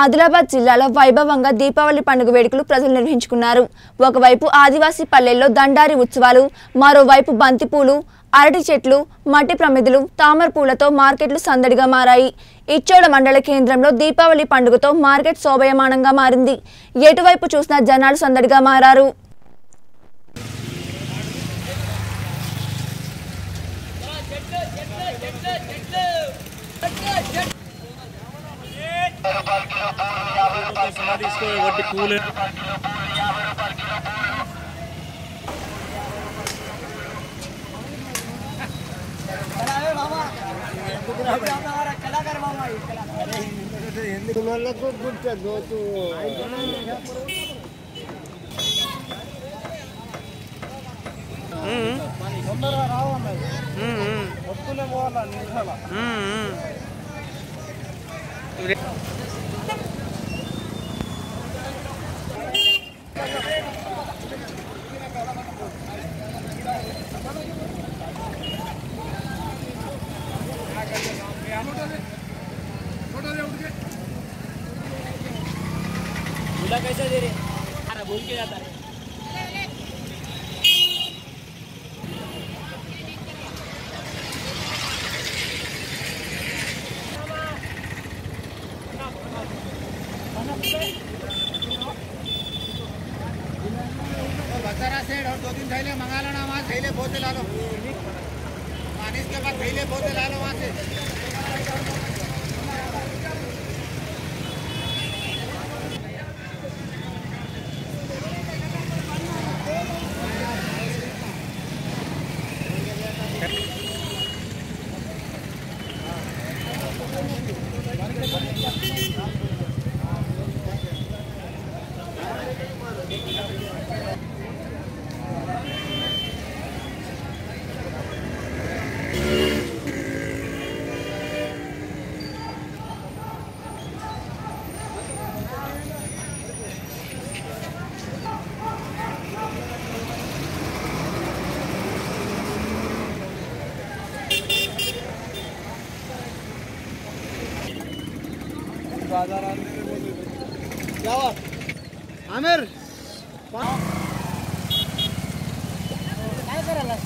ఆదిలాబాద్ జిల్లాలో వైభవంగా దీపావళి పండుగ వేడుకలు ప్రజలు నిర్వహించుకున్నారు. ఒకవైపు ఆదివాసీ పల్లెల్లో దండారి ఉత్సవాలు మరోవైపు బంతిపూలు అరటి చెట్లు మట్టి ప్రమిదలు తామర పూలతో మార్కెట్లు సందడిగా మారాయి. ఇచ్చోడ మండల కేంద్రంలో దీపావళి పండుగతో మార్కెట్ శోభయమానంగా మారింది. ఎటువైపు చూసినా జనాలు సందడిగా మారారు. తీసుకో వడ్డీ పూలు వాళ్ళకు గుర్తు తొందరగా రావన్నది వస్తులే పోవాలా खुला कैसे दे रहे अरे बोल के जाता है? बकरा सेठ और दो तीन थैले मंगा लेना वहाँ, थैले पोते ला लो। पानी के बाद थैले पोते ला लो वहाँ से। क्या हुआ आमिर काय करायला